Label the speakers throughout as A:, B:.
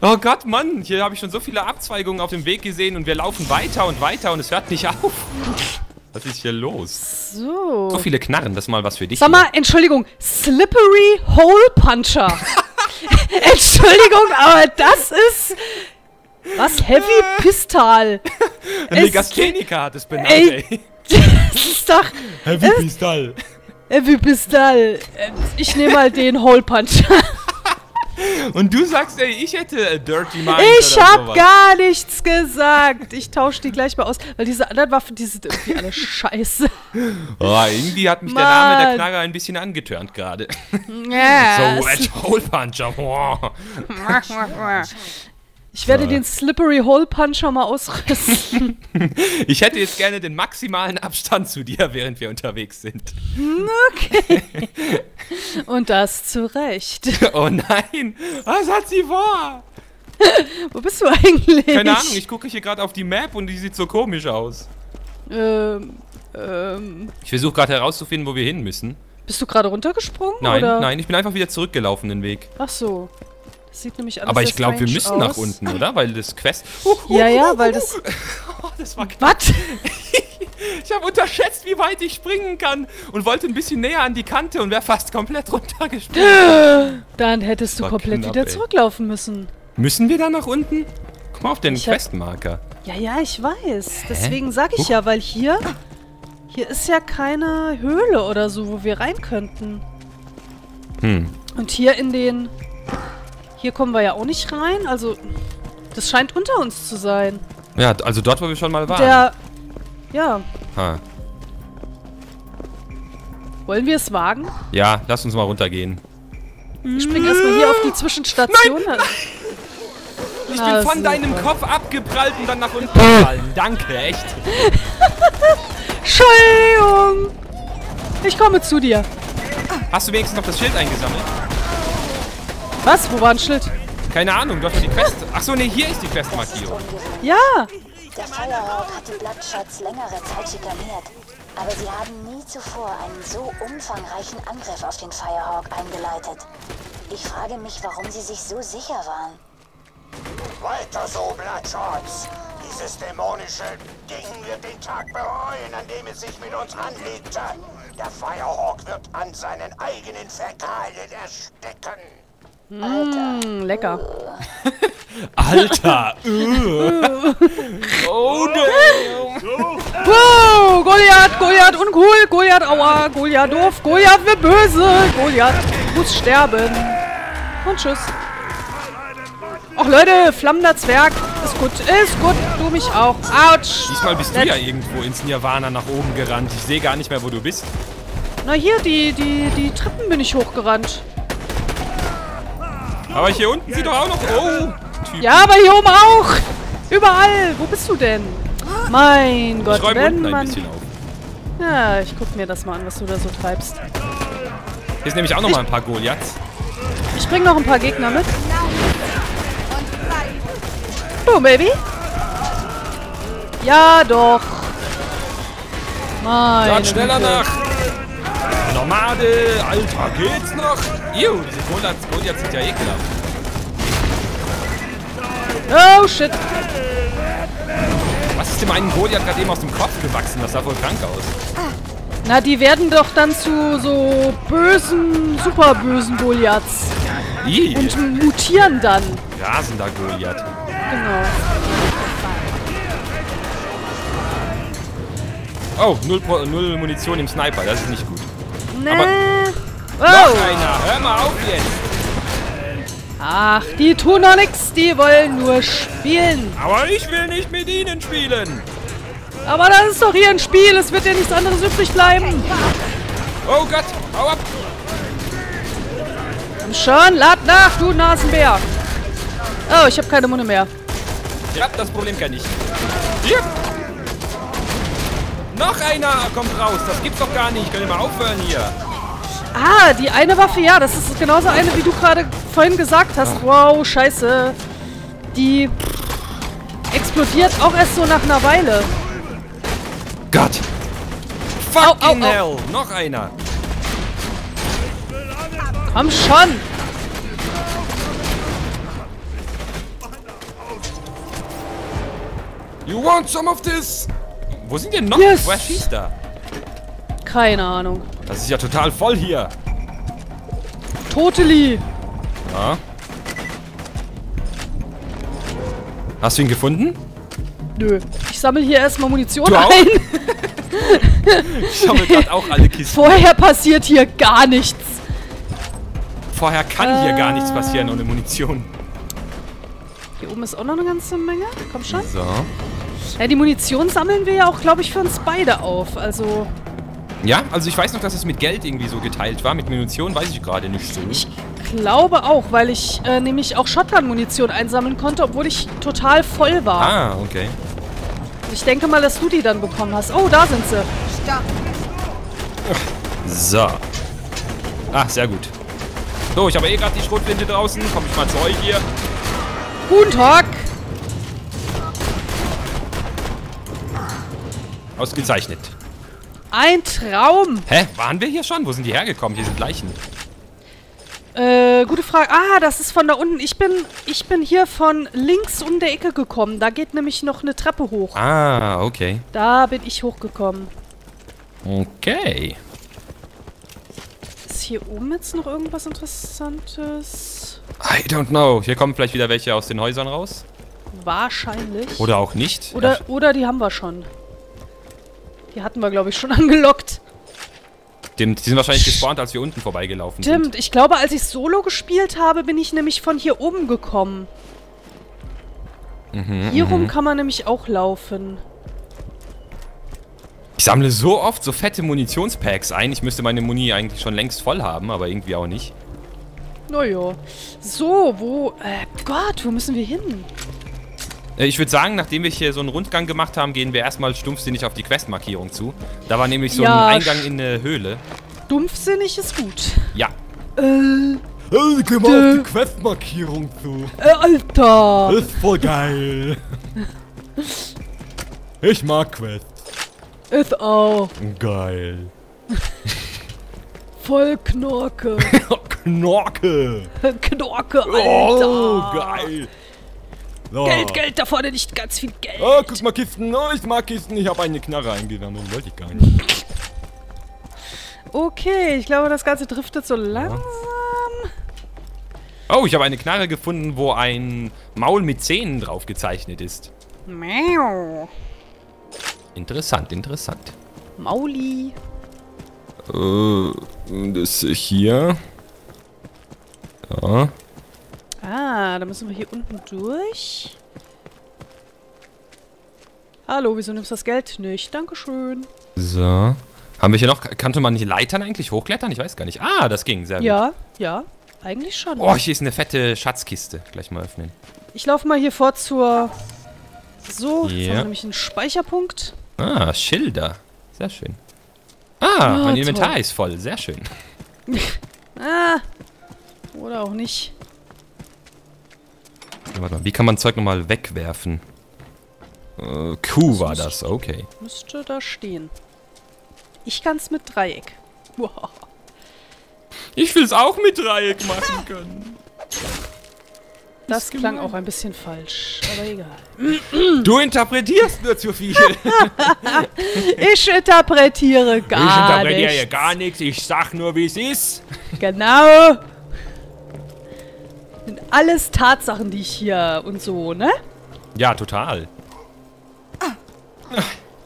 A: Oh Gott, Mann, hier habe ich schon so viele Abzweigungen auf dem Weg gesehen und wir laufen weiter und weiter und es hört nicht auf. Was ist hier los?
B: So.
A: So viele Knarren, das ist mal was für dich.
B: Sag mal, Entschuldigung, Slippery Hole Puncher. Entschuldigung, aber das ist. Was? Heavy Pistol.
A: Legastheniker hat es benannt,
B: Ey.
A: ey.
B: Das ist doch.
A: Heavy Pistol.
B: Heavy Pistol. Ich nehme mal den Hole Puncher.
A: Und du sagst, ey, ich hätte äh, Dirty Mind
B: Ich
A: oder
B: hab
A: sowas.
B: gar nichts gesagt. Ich tausche die gleich mal aus, weil diese anderen Waffen, die sind irgendwie alle scheiße.
A: Oh, irgendwie hat mich der Name der
B: Mann.
A: Knarre ein bisschen angetörnt gerade.
B: Ja,
A: so, Red Hole Puncher.
B: Ich werde den Slippery Hole Puncher mal ausrüsten.
A: Ich hätte jetzt gerne den maximalen Abstand zu dir, während wir unterwegs sind.
B: Und das zu Recht.
A: Oh nein, was hat sie vor?
B: Wo bist du eigentlich?
A: Keine Ahnung, ich gucke hier gerade auf die Map und die sieht so komisch aus.
B: Ähm, ähm,
A: Ich versuche gerade herauszufinden, wo wir hin müssen.
B: bist du gerade runtergesprungen?
A: Nein,
B: oder?
A: nein, ich bin einfach wieder zurückgelaufen den Weg.
B: Ach so. Das sieht nämlich alles
A: Aber ich glaube, wir müssen nach
B: aus.
A: unten, oder? Weil das Quest... Uh,
B: Ja, ja, weil das.
A: Oh, das war knapp.
B: Was?
A: Ich habe unterschätzt, wie weit ich springen kann und wollte ein bisschen näher an die Kante und wäre fast komplett runtergesprungen.
B: Dann hättest du komplett
A: knapp,
B: wieder
A: ey.
B: zurücklaufen müssen.
A: Müssen wir da nach unten? Guck mal auf den
B: Ich
A: Questmarker.
B: Ja, ja, ich weiß. Deswegen sage ich ja, weil hier. Hier ist ja keine Höhle oder so, wo wir rein könnten.
A: Hm.
B: Und hier in den. Hier kommen wir ja auch nicht rein. Also. Das scheint unter uns zu sein.
A: Ja, also dort, wo wir schon mal waren.
B: Der. Ja.
A: Ha.
B: Wollen wir es wagen?
A: Ja, lass uns mal runtergehen.
B: Ich spring erstmal hier auf die Zwischenstation.
A: Ich
B: Na,
A: bin von
B: super.
A: deinem Kopf abgeprallt und dann nach unten gefallen. Danke, echt.
B: Entschuldigung! Ich komme zu dir.
A: Hast du wenigstens noch das Schild eingesammelt?
B: Was? Wo war ein Schild?
A: Keine Ahnung, dort war die Quest. Achso, nee, hier ist die Questmarkierung.
B: Ja!
C: Der Firehawk hat die Bloodshots längere Zeit schikaniert. Aber sie haben nie zuvor einen so umfangreichen Angriff auf den Firehawk eingeleitet. Ich frage mich, warum sie sich so sicher waren.
D: Weiter so, Bloodshots! Dieses dämonische Ding wird den Tag bereuen, an dem es sich mit uns anlegte. Der Firehawk wird an seinen eigenen Fäkalien ersticken.
B: Hm, lecker.
A: Alter! uh. oh, damn!
B: Wow! Goliath, Goliath uncool, Goliath aua, Goliath doof, Goliath wird böse, Goliath muss sterben. Und tschüss. Och Leute, flammender Zwerg. Ist gut, ist gut, du mich auch. Autsch.
A: Diesmal bist du
B: Nett.
A: ja irgendwo ins Nirvana nach oben gerannt. Ich sehe gar nicht mehr, wo du bist.
B: Na hier, die, die, die Treppen bin ich hochgerannt.
A: Aber hier unten sieht doch auch noch... Oh! Typ.
B: Ja, aber hier oben auch. Überall. Wo bist du denn? Mein Gott,
A: ich
B: wenn
A: unten ein
B: man...
A: bisschen auf.
B: Ja, ich guck mir das mal an, was du da so treibst.
A: Hier ist nämlich auch noch mal ein paar Goliaths.
B: Ich bring noch ein paar Gegner mit. Boom, Baby. Ja, doch. Mein.
A: Dann schneller nach! Nomade! Alter, geht's noch? Ew, diese Goliaths, Goliaths sind ja ekelhaft.
B: Oh, shit.
A: Was ist dem einen Goliath gerade eben aus dem Kopf gewachsen? Das sah voll krank aus.
B: Na, die werden doch dann zu so bösen, super bösen Goliaths.
A: Ih,
B: Und mutieren dann.
A: rasender Goliath.
B: Genau.
A: Oh, null, null Munition im Sniper, das ist nicht gut.
B: Ne.
A: Aber-
B: Oh.
A: Noch einer, hör mal auf jetzt!
B: Ach, die tun doch nix. Die wollen nur spielen.
A: Aber ich will nicht mit ihnen spielen!
B: Aber das ist doch hier ein Spiel. Es wird ja nichts anderes übrig bleiben.
A: Oh Gott, hau ab!
B: Komm schon, lad nach, du Nasenbär. Oh, ich habe keine Munde mehr.
A: Ja, das Problem kenne ich. Hier! Noch einer kommt raus. Das gibt's doch gar nicht. Ich kann immer aufhören hier.
B: Ah, die eine Waffe, ja. Das ist genauso eine, wie du gerade vorhin gesagt hast. Ah. Wow, scheiße. Die explodiert auch erst so nach einer Weile.
A: Gott. Fucking au,
B: au, au.
A: hell. Noch einer.
B: Komm schon.
A: You want some of this? Wo sind denn noch?
B: Yes.
A: Woher schießt er?
B: Keine Ahnung.
A: Das ist ja total voll hier.
B: Totally.
A: Ja. Hast du ihn gefunden?
B: Nö. Ich sammle hier erstmal Munition
A: Du auch?
B: ein.
A: Ich sammle gerade auch alle Kisten.
B: Vorher passiert hier gar nichts.
A: Vorher kann hier gar nichts
B: Äh.
A: passieren ohne Munition.
B: Hier oben ist auch noch eine ganze Menge. Komm schon.
A: So.
B: Ja, die Munition sammeln wir ja auch, glaube ich, für uns beide auf. Also,
A: Ja, also ich weiß noch, dass es mit Geld irgendwie so geteilt war. Mit Munition weiß ich gerade nicht so.
B: ich glaube auch, weil ich äh, nämlich auch Shotgun-Munition einsammeln konnte, obwohl ich total voll war.
A: Ah, okay.
B: Ich denke mal, dass du die dann bekommen hast. Oh, da sind sie.
A: So. Ah, sehr gut. So, ich habe eh gerade die Schrotflinte draußen. Komm ich mal zu euch hier.
B: Guten Tag.
A: Ausgezeichnet.
B: Ein Traum.
A: Hä? Waren wir hier schon? Wo sind die hergekommen? Hier sind Leichen.
B: Äh, gute Frage. Ah, das ist von da unten. Ich bin, ich bin hier von links um der Ecke gekommen. Da geht nämlich noch eine Treppe hoch.
A: Ah, okay.
B: Da bin ich hochgekommen.
A: Okay.
B: Ist hier oben jetzt noch irgendwas Interessantes?
A: I don't know. Hier kommen vielleicht wieder welche aus den Häusern raus.
B: Wahrscheinlich.
A: Oder auch nicht.
B: Oder, oder die haben wir schon. Die hatten wir, glaube ich, schon angelockt.
A: Die, die sind wahrscheinlich gespawnt, als wir unten vorbeigelaufen sind.
B: Stimmt. Ich glaube, als ich Solo gespielt habe, bin ich nämlich von hier oben gekommen.
A: Mhm,
B: hier rum kann man nämlich auch laufen.
A: Ich sammle so oft so fette Munitionspacks ein. Ich müsste meine Muni eigentlich schon längst voll haben, aber irgendwie auch nicht.
B: Naja. So, wo... Äh, Gott, wo müssen wir hin?
A: Äh, Ich würde sagen, nachdem wir hier so einen Rundgang gemacht haben, gehen wir erstmal stumpfsinnig auf die Questmarkierung zu. Da war nämlich so
B: Ja,
A: ein Eingang in eine Höhle.
B: Dumpfsinnig ist gut.
A: Ja.
B: Äh,
A: Hey, geh
B: mal auf die
A: Questmarkierung zu.
B: äh Alter.
A: ist voll geil. Ich mag Quest.
B: Ist auch
A: Geil.
B: voll Knorke.
A: Knorke.
B: Knorke, Alter.
A: Oh, geil. So.
B: Geld, Geld, da vorne nicht ganz viel Geld.
A: Oh, guck mal Kisten. Oh, ich mag Kisten. Ich habe eine Knarre eingesammelt. Wollte ich gar nicht.
B: Okay, ich glaube, das Ganze driftet so langsam.
A: Oh, ich habe eine Knarre gefunden, wo ein Maul mit Zähnen drauf gezeichnet ist.
B: Miau.
A: Interessant, interessant.
B: Mauli.
A: Äh, das hier. Ja.
B: Ah, da müssen wir hier unten durch. Hallo, wieso nimmst du das Geld nicht? Dankeschön.
A: So. Haben wir hier noch. Kannte man nicht Leitern eigentlich hochklettern? Ich weiß gar nicht. Ah, das ging. Sehr gut.
B: Ja, ja, eigentlich schon.
A: Oh, hier ist eine fette Schatzkiste. Gleich mal öffnen.
B: Ich laufe mal hier vor zur... So, jetzt
A: Ja.
B: haben wir nämlich einen Speicherpunkt.
A: Ah, Schilder. Sehr schön. Ah, mein
B: toll.
A: Inventar ist voll. Sehr schön.
B: Ah, oder auch nicht.
A: Warte mal, wie kann man Zeug nochmal wegwerfen? Äh, Q war das, okay.
B: Müsste da stehen. Ich kann's mit Dreieck. Wow.
A: Ich will es auch mit Dreieck machen können.
B: Das klang
A: gemein.
B: auch ein bisschen falsch, aber egal.
A: Du interpretierst nur zu viel.
B: Ich interpretiere gar
A: ich interpretiere hier
B: nichts.
A: gar nichts. Ich sag nur, wie es ist.
B: Genau. Alles Tatsachen, die ich hier und so, ne?
A: Ja, total.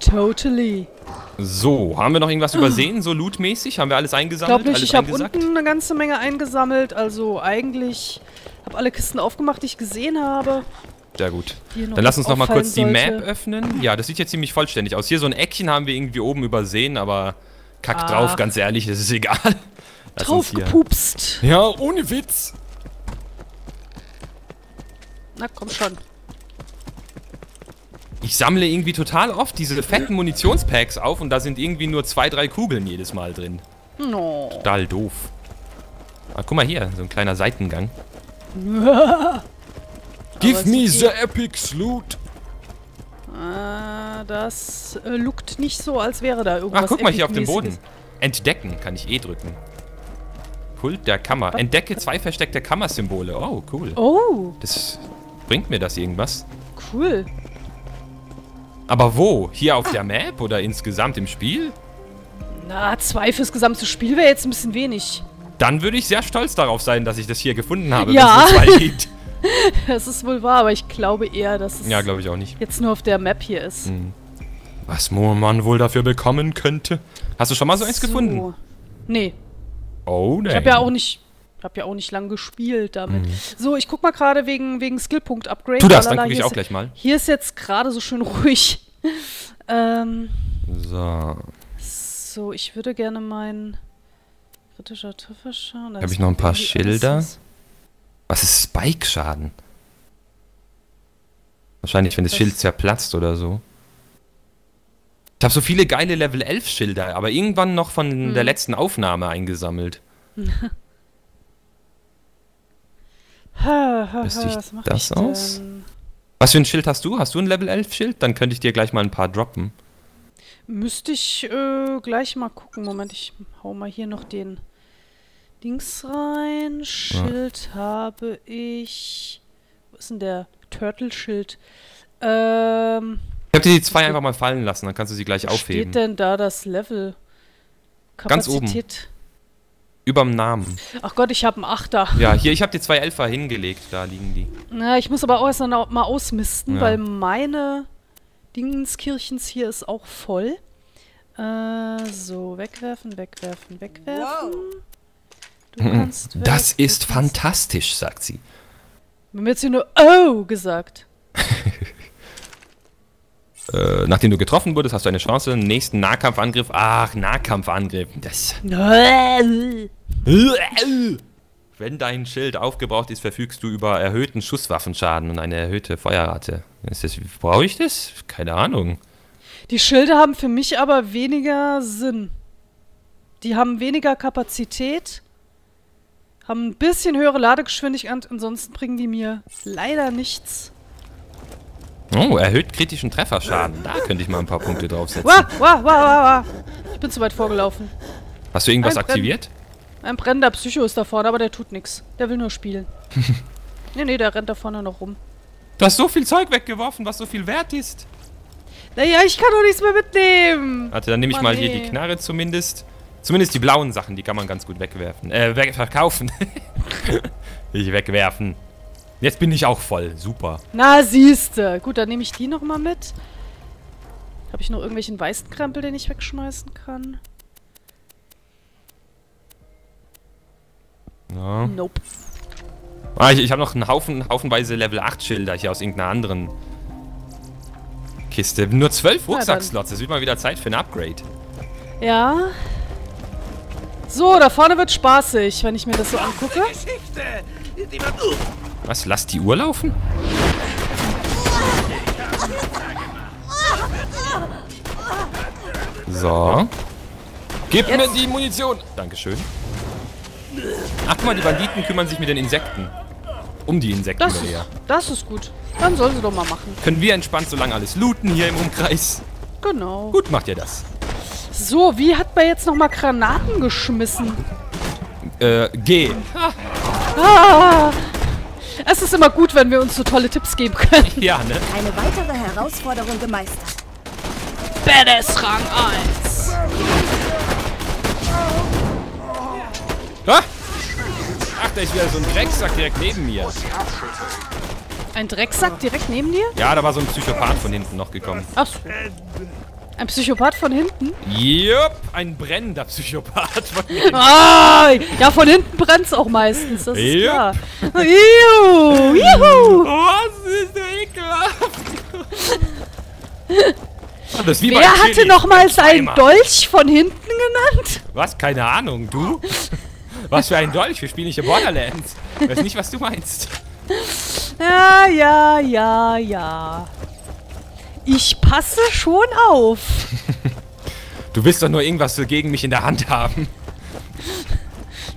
B: Totally.
A: So, haben wir noch irgendwas übersehen, so lootmäßig? Haben wir alles
B: Ich
A: eingesammelt?
B: glaube nicht, ich habe unten eine ganze Menge eingesammelt. Also eigentlich habe alle Kisten aufgemacht, die ich gesehen habe.
A: Sehr gut. Dann lass uns noch mal
B: auffallen
A: kurz die
B: sollte.
A: Map öffnen. Ja, das sieht jetzt ziemlich vollständig aus. Hier so ein Eckchen haben wir irgendwie oben übersehen, aber kack
B: Ach.
A: drauf, ganz ehrlich, es ist egal. Lass uns hier-
B: Draufgepupst.
A: Ja, ohne Witz.
B: Na komm schon.
A: Ich sammle irgendwie total oft diese fetten Munitionspacks auf und da sind irgendwie nur zwei, drei Kugeln jedes Mal drin.
B: No.
A: Total doof. Ah, guck mal hier, so ein kleiner Seitengang.
B: Give me the
A: epic loot.
B: Ah, das äh, lookt nicht so, als wäre da irgendwas
A: Ach, guck mal hier auf dem Boden. Entdecken kann ich eh drücken. Kult der Kammer. Entdecke zwei versteckte Kammersymbole. Oh, cool.
B: Oh,
A: Das bringt mir das irgendwas?
B: cool.
A: Aber wo? Hier auf der Map oder insgesamt im Spiel?
B: Na, zwei fürs gesamte Spiel wäre jetzt ein bisschen wenig.
A: Dann würde ich sehr stolz darauf sein, dass ich das hier gefunden habe,
B: Ja.
A: wenn es nur zwei gibt.
B: Das ist wohl wahr, aber ich glaube eher, dass es
A: Ja, glaube ich auch nicht.
B: jetzt nur auf der Map hier ist.
A: Was man wohl dafür bekommen könnte. Hast du schon mal so eins gefunden?
B: Nee,
A: Oh, nein.
B: ich habe ja auch nicht... Ich habe ja auch nicht lang gespielt damit. So, ich guck mal gerade wegen, wegen Skillpunkt-Upgrade.
A: Tu das, dann gucke ich auch
B: ist-
A: gleich mal.
B: Hier ist jetzt gerade so schön ruhig. ähm,
A: So.
B: so, ich würde gerne meinen kritischer Treffer schauen. Da
A: Hab
B: ist
A: ich noch ein paar Schilder?
B: was-
A: Was ist Spike-Schaden? Wahrscheinlich, wenn das
B: Das-
A: Schild zerplatzt oder so. Ich habe so viele geile Level 11 Schilder, aber irgendwann noch von
B: Hm.
A: der letzten Aufnahme eingesammelt.
B: Ha,
A: ich
B: was mach
A: das
B: ich
A: aus?
B: denn?
A: Was für ein Schild hast du? Hast du ein Level 11 Schild? Dann könnte ich dir gleich mal ein paar droppen.
B: Müsste ich äh, gleich mal gucken. Moment, ich hau mal hier noch den Dings rein. Schild habe ich. Wo ist denn der Turtle-Schild? Ähm,
A: Ich habe dir die zwei einfach mal fallen lassen, dann kannst du sie gleich
B: wo
A: aufheben.
B: steht denn da das Level?
A: Ganz oben. Überm Namen.
B: Ach Gott, ich habe einen Achter.
A: Ja, hier, ich habe dir zwei Elfer hingelegt, da liegen die.
B: Na, ich muss aber auch erst noch mal ausmisten,
A: Ja.
B: weil meine Dingenskirchens hier ist auch voll. Äh, so, wegwerfen, wegwerfen, wegwerfen. Du kannst weg,
A: Das
B: du
A: ist fantastisch, sagt sie.
B: Wir haben jetzt hier nur Oh gesagt.
A: Äh, nachdem du getroffen wurdest, hast du eine Chance. Nächsten Nahkampfangriff. Ach, Nahkampfangriff. Das. Wenn dein Schild aufgebraucht ist, verfügst du über erhöhten Schusswaffenschaden und eine erhöhte Feuerrate. Ist das, brauche ich das? Keine Ahnung.
B: Die Schilde haben für mich aber weniger Sinn. Die haben weniger Kapazität, haben ein bisschen höhere Ladegeschwindigkeit, ansonsten bringen die mir leider nichts.
A: Oh, erhöht kritischen Trefferschaden. Da könnte ich mal ein paar Punkte draufsetzen.
B: Wah, wah, wah, wah, wah. Ich bin zu weit vorgelaufen.
A: Hast du irgendwas
B: Ein Brenn-
A: aktiviert?
B: Ein brennender Psycho ist da vorne, aber der tut nichts. Der will nur spielen. nee, nee, der rennt da vorne noch rum.
A: Du hast so viel Zeug weggeworfen, was so viel wert ist.
B: Naja, ich kann doch nichts mehr mitnehmen.
A: Warte, dann nehme ich
B: Mann,
A: mal hier
B: nee.
A: die Knarre zumindest. Zumindest die blauen Sachen, die kann man ganz gut wegwerfen. Äh, weg verkaufen. ich wegwerfen. Jetzt bin ich auch voll. Super.
B: Na, siehste. Gut, dann nehme ich die noch mal mit. Habe ich noch irgendwelchen weißen Krempel, den ich wegschmeißen kann?
A: Ja.
B: Nope.
A: Ah, ich ich habe noch einen Haufen, haufenweise Level 8 Schilder hier aus irgendeiner anderen Kiste. Nur 12
B: dann.
A: Rucksackslots. Es wird mal wieder Zeit für ein Upgrade.
B: Ja. So, da vorne wird spaßig, wenn ich mir das so angucke.
A: Was? Lass die Uhr laufen? So. Gib mir die Munition. Dankeschön. Ach, guck mal, die Banditen kümmern sich mit den Insekten. Um die Insekten
B: Das
A: oder
B: ist,
A: eher.
B: das ist gut. Dann sollen sie doch mal machen.
A: Können wir entspannt so lange alles looten hier im Umkreis?
B: Genau.
A: Gut macht ihr das.
B: So, wie hat man jetzt noch mal Granaten geschmissen?
A: Äh, geh.
B: Ah! Es ist immer gut, wenn wir uns so tolle Tipps geben können.
A: Ja, ne?
E: Eine weitere Herausforderung gemeistert.
B: Badass Rang 1.
A: da ist wieder so ein Drecksack direkt neben mir.
B: Ein Drecksack direkt neben dir?
A: Ja, da war so ein Psychopath von hinten noch gekommen.
B: Achso. Ein Psychopath von hinten?
A: Jupp, ein brennender Psychopath von hinten.
B: Ah, ja, von hinten brennt's auch meistens, das ist
A: Yep.
B: klar. Juhu, juhu.
A: Was ist so ekelhaft? Das
B: Wer hatte nochmals einen. Dolch von hinten genannt?
A: Was? Keine Ahnung. Du? Was für ein Dolch? Wir spielen nicht in Borderlands. Ich weiß nicht, was du meinst.
B: Ja, ja, ja, ja. Ich passe schon auf.
A: Du willst doch nur irgendwas gegen mich in der Hand haben.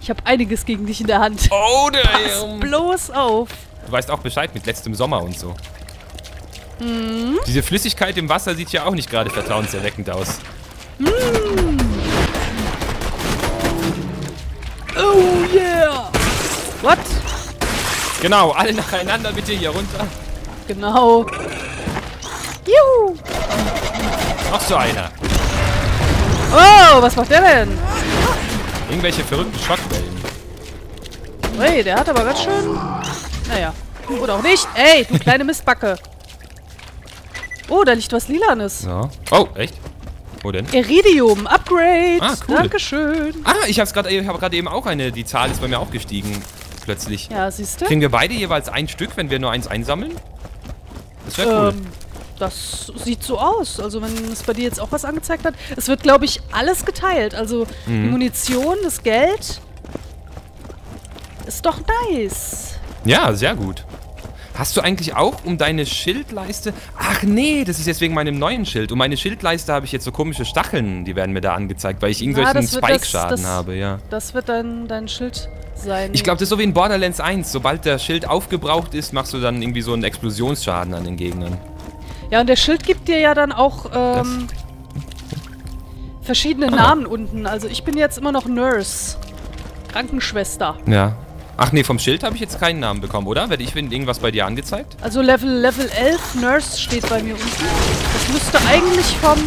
B: Ich habe einiges gegen dich in der Hand.
A: Oh,
B: Pass
A: damn.
B: bloß auf.
A: Du weißt auch Bescheid mit letztem Sommer und so.
B: Mhm.
A: Diese Flüssigkeit im Wasser sieht ja auch nicht gerade vertrauenserweckend aus.
B: Oh What?
A: Genau, alle nacheinander bitte hier runter.
B: Genau. Juhu.
A: Noch so einer.
B: Oh, was macht der denn?
A: Irgendwelche verrückten Schockwellen.
B: Hey, der hat aber ganz schön... Naja. Oder auch nicht. Ey, du kleine Mistbacke. Oh, da liegt was Lilanes.
A: So. Oh, echt? Wo denn?
B: Iridium, Upgrade.
A: Ah, cool.
B: Dankeschön.
A: Ah, ich hab's gerade, ich habe gerade eben auch eine, die Zahl ist bei mir auch gestiegen. Plötzlich.
B: Ja, siehst du?
A: Kriegen wir beide jeweils ein Stück, wenn wir nur eins einsammeln? Das wäre cool.
B: Ähm, das sieht so aus. Also wenn es bei dir jetzt auch was angezeigt hat. Es wird, glaube ich, alles geteilt. Also die
A: Mhm.
B: Munition, das Geld. Ist doch nice.
A: Ja, sehr gut. Hast du eigentlich auch um deine Schildleiste... Ach nee, das ist jetzt wegen meinem neuen Schild. Um meine Schildleiste habe ich jetzt so komische Stacheln, die werden mir da angezeigt, weil ich irgendwelchen Spike-Schaden habe, ja.
B: Das wird dein, dein Schild sein.
A: Ich glaube, das ist so wie in Borderlands 1. Sobald der Schild aufgebraucht ist, machst du dann irgendwie so einen Explosionsschaden an den Gegnern.
B: Ja, und der Schild gibt dir ja dann auch ähm, verschiedene
A: Ah.
B: Namen unten. Also ich bin jetzt immer noch Nurse. Krankenschwester.
A: Ja. Ach nee, vom Schild habe ich jetzt keinen Namen bekommen, oder? Werde ich irgendwas bei dir angezeigt?
B: Also Level, Level 11 Nurse steht bei mir unten. Das müsste eigentlich vom